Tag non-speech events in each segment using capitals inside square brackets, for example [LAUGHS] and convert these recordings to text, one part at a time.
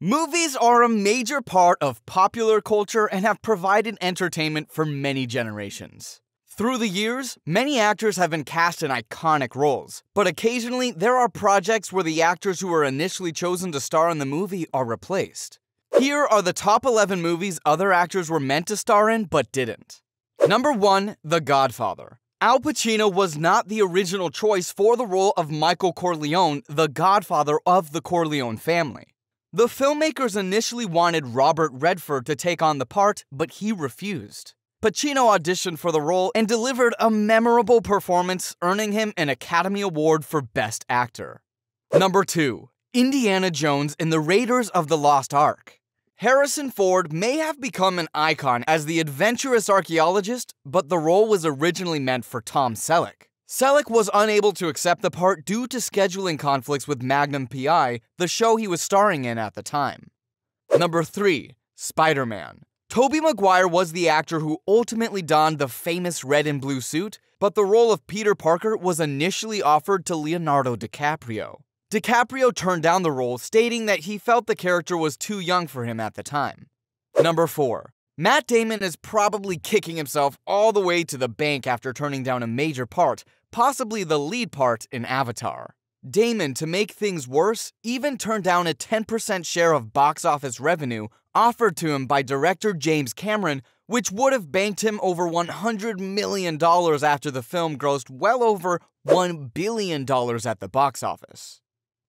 Movies are a major part of popular culture and have provided entertainment for many generations. Through the years, many actors have been cast in iconic roles, but occasionally there are projects where the actors who were initially chosen to star in the movie are replaced. Here are the top 11 movies other actors were meant to star in but didn't. Number 1 The Godfather. Al Pacino was not the original choice for the role of Michael Corleone, the godfather of the Corleone family. The filmmakers initially wanted Robert Redford to take on the part, but he refused. Pacino auditioned for the role and delivered a memorable performance, earning him an Academy Award for Best Actor. Number 2. Indiana Jones and the Raiders of the Lost Ark. Harrison Ford may have become an icon as the adventurous archaeologist, but the role was originally meant for Tom Selleck. Selleck was unable to accept the part due to scheduling conflicts with Magnum PI, the show he was starring in at the time. Number 3. Spider Man. Tobey Maguire was the actor who ultimately donned the famous red and blue suit, but the role of Peter Parker was initially offered to Leonardo DiCaprio. DiCaprio turned down the role, stating that he felt the character was too young for him at the time. Number 4. Matt Damon is probably kicking himself all the way to the bank after turning down a major part, possibly the lead part in Avatar. Damon, to make things worse, even turned down a 10% share of box office revenue offered to him by director James Cameron, which would have banked him over $100 million after the film grossed well over $1 billion at the box office.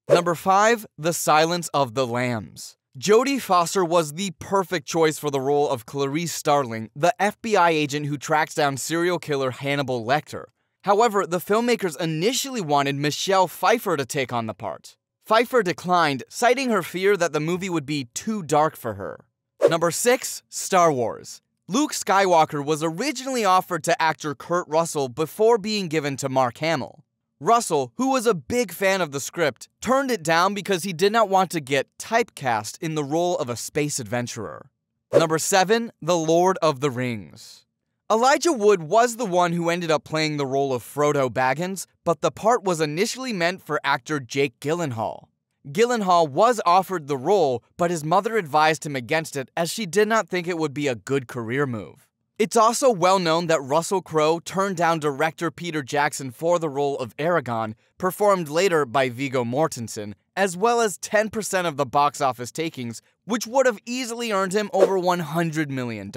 Number 5 The Silence of the Lambs. Jodie Foster was the perfect choice for the role of Clarice Starling, the FBI agent who tracks down serial killer Hannibal Lecter. However, the filmmakers initially wanted Michelle Pfeiffer to take on the part. Pfeiffer declined, citing her fear that the movie would be too dark for her. Number 6. Star Wars. Luke Skywalker was originally offered to actor Kurt Russell before being given to Mark Hamill. Russell, who was a big fan of the script, turned it down because he did not want to get typecast in the role of a space adventurer. Number 7. The Lord of the Rings. Elijah Wood was the one who ended up playing the role of Frodo Baggins, but the part was initially meant for actor Jake Gyllenhaal. Gyllenhaal was offered the role, but his mother advised him against it as she did not think it would be a good career move. It's also well known that Russell Crowe turned down director Peter Jackson for the role of Aragorn, performed later by Viggo Mortensen, as well as 10% of the box office takings, which would have easily earned him over $100 million.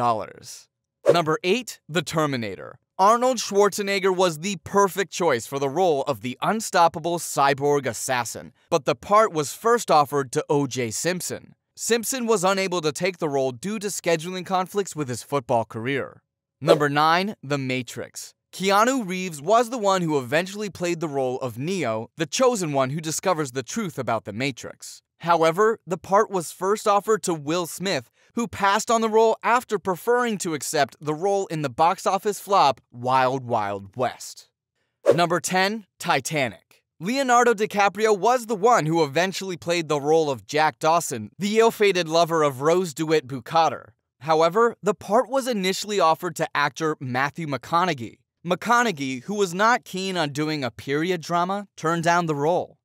Number 8. The Terminator. Arnold Schwarzenegger was the perfect choice for the role of the unstoppable cyborg assassin, but the part was first offered to O.J. Simpson. Simpson was unable to take the role due to scheduling conflicts with his football career. Number 9. The Matrix. Keanu Reeves was the one who eventually played the role of Neo, the chosen one who discovers the truth about the Matrix. However, the part was first offered to Will Smith, who passed on the role after preferring to accept the role in the box office flop Wild Wild West. Number 10. Titanic. Leonardo DiCaprio was the one who eventually played the role of Jack Dawson, the ill-fated lover of Rose DeWitt Bukater. However, the part was initially offered to actor Matthew McConaughey. McConaughey, who was not keen on doing a period drama, turned down the role.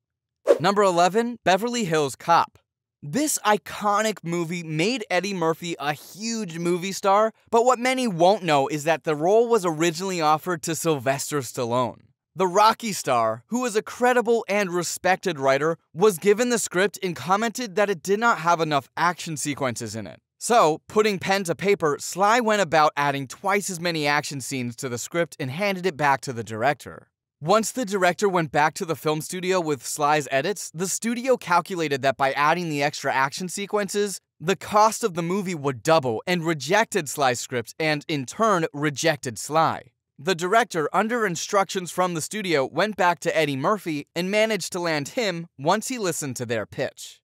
[LAUGHS] Number 11, Beverly Hills Cop. This iconic movie made Eddie Murphy a huge movie star, but what many won't know is that the role was originally offered to Sylvester Stallone. The Rocky star, who is a credible and respected writer, was given the script and commented that it did not have enough action sequences in it. So, putting pen to paper, Sly went about adding twice as many action scenes to the script and handed it back to the director. Once the director went back to the film studio with Sly's edits, the studio calculated that by adding the extra action sequences, the cost of the movie would double and rejected Sly's script and, in turn, rejected Sly. The director, under instructions from the studio, went back to Eddie Murphy and managed to land him once he listened to their pitch.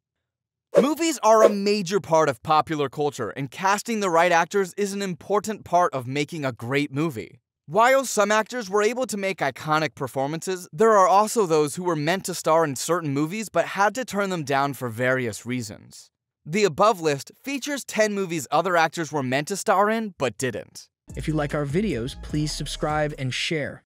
Movies are a major part of popular culture, and casting the right actors is an important part of making a great movie. While some actors were able to make iconic performances, there are also those who were meant to star in certain movies but had to turn them down for various reasons. The above list features 10 movies other actors were meant to star in but didn't. If you like our videos, please subscribe and share.